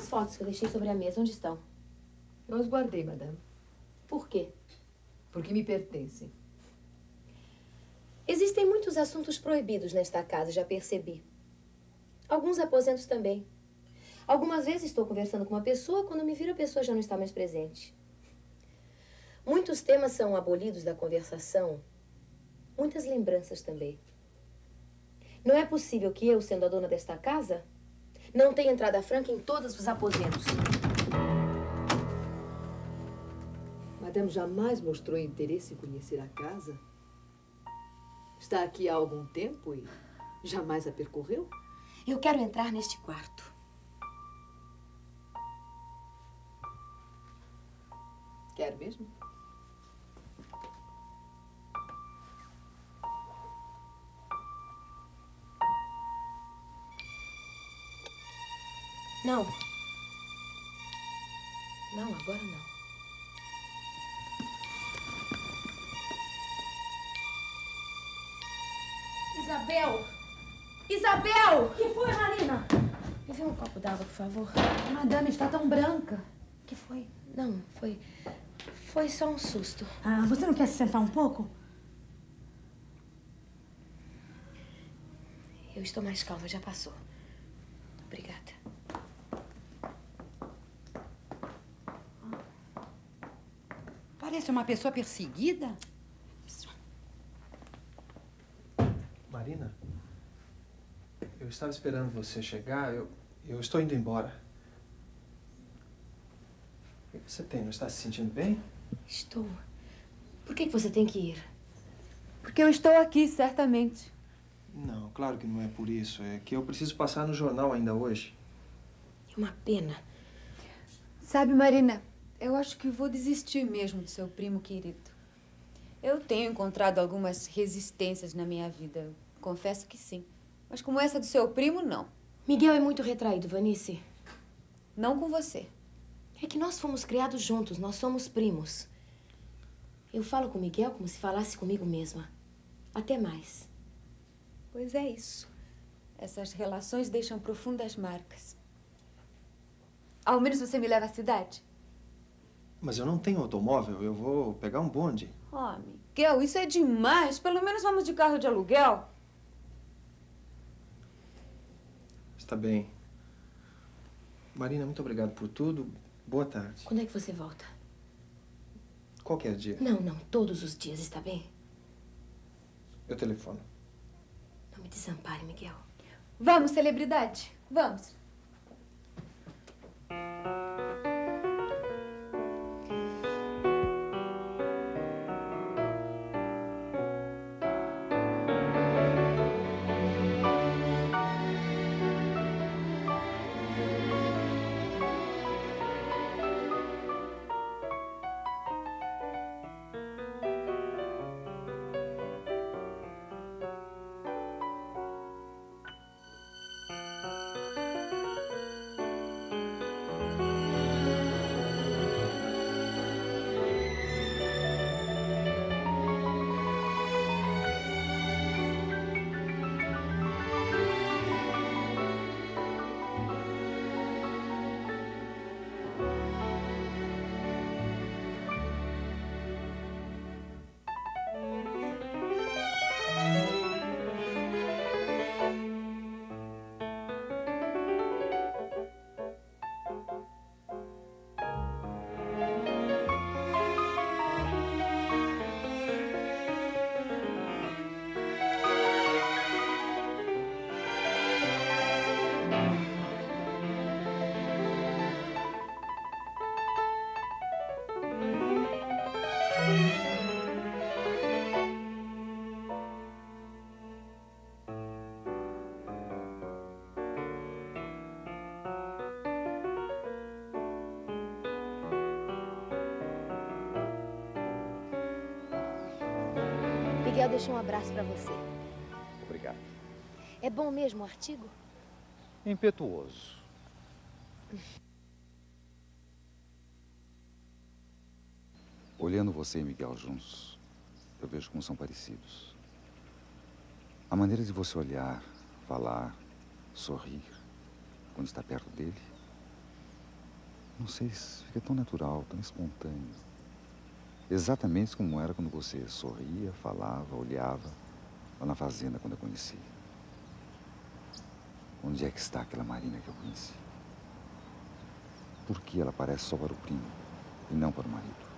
as fotos que eu deixei sobre a mesa, onde estão? Eu as guardei, madame. Por quê? Porque me pertencem. Existem muitos assuntos proibidos nesta casa, já percebi. Alguns aposentos também. Algumas vezes estou conversando com uma pessoa, quando me viro a pessoa já não está mais presente. Muitos temas são abolidos da conversação, muitas lembranças também. Não é possível que eu, sendo a dona desta casa, não tenha entrada franca em todos os aposentos. Madame jamais mostrou interesse em conhecer a casa? Está aqui há algum tempo e jamais a percorreu? Eu quero entrar neste quarto. Quer mesmo? Não. Não, agora não. Isabel! Isabel! O que foi, Marina? Me vê um copo d'água, por favor. Madame está tão branca. O que foi? Não, foi. Foi só um susto. Ah, você não quer se sentar um pouco? Eu estou mais calma, já passou. Parece uma pessoa perseguida. Marina, eu estava esperando você chegar. Eu, eu estou indo embora. O que você tem? Não está se sentindo bem? Estou. Por que que você tem que ir? Porque eu estou aqui, certamente. Não, claro que não é por isso. É que eu preciso passar no jornal ainda hoje. É uma pena. Sabe, Marina, eu acho que vou desistir mesmo do seu primo querido. Eu tenho encontrado algumas resistências na minha vida. Confesso que sim. Mas como essa do seu primo, não. Miguel é muito retraído, Vanice. Não com você. É que nós fomos criados juntos, nós somos primos. Eu falo com Miguel como se falasse comigo mesma. Até mais. Pois é isso. Essas relações deixam profundas marcas. Ao menos você me leva à cidade? Mas eu não tenho automóvel. Eu vou pegar um bonde. Oh, Miguel, isso é demais. Pelo menos vamos de carro de aluguel. Está bem. Marina, muito obrigado por tudo. Boa tarde. Quando é que você volta? Qualquer dia. Não, não. Todos os dias, está bem? Eu telefono. Não me desampare, Miguel. Vamos, celebridade. Vamos. Miguel deixou um abraço para você. Obrigado. É bom mesmo o artigo? Impetuoso. Olhando você e Miguel juntos, eu vejo como são parecidos. A maneira de você olhar, falar, sorrir, quando está perto dele, Não sei, fica tão natural, tão espontâneo. Exatamente como era quando você sorria, falava, olhava lá na fazenda quando eu conheci. Onde é que está aquela Marina que eu conheci? Por que ela parece só para o primo e não para o marido?